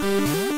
Música